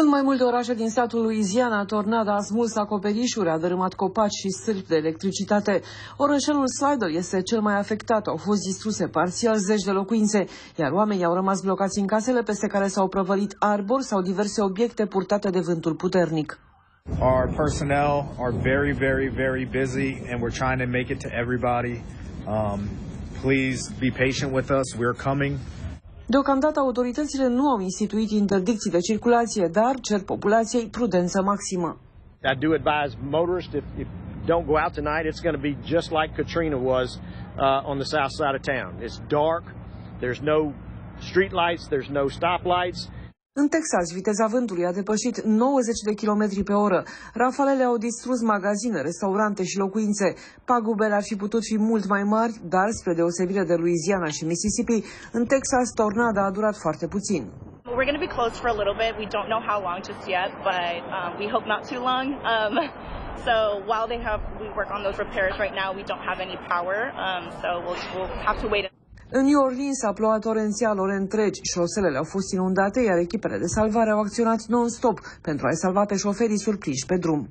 În mai multe orașe din statul Louisiana, tornada a smuls acoperișuri, a dărâmat copaci și stâlpi de electricitate. Orășelul Slidell este cel mai afectat. Au fost distruse parțial zeci de locuințe, iar oamenii au rămas blocați în casele peste care s-au prăvălit arbori sau diverse obiecte purtate de vântul puternic. Our personnel are very, very, very busy, and we're trying to make it to everybody. Um, please be patient with us. We're coming. Deocamdată autoritățile nu au instituit interdicții de circulație, dar cer populației prudență maximă. I do advise motorists if, if don't go out tonight, it's going to be just like Katrina was uh, on the south side of town. It's dark. There's no street lights. There's no stop lights. În Texas, viteza vântului a depășit 90 de km pe oră. Rafalele au distrus magazine, restaurante și locuințe. Pagubele ar fi putut fi mult mai mari, dar spre deosebire de Louisiana și Mississippi, în Texas tornada a durat foarte puțin. We're going to be closed for a little bit. We don't know how long just yet, but um, we hope not too long. Um, so while they have, we work on those repairs right now, we don't have any power. Um, so we'll, we'll have to wait. În New Orleans a plouat torențial ore întregi, șoselele au fost inundate, iar echipele de salvare au acționat non-stop pentru a-i salva pe șoferii surprinși pe drum.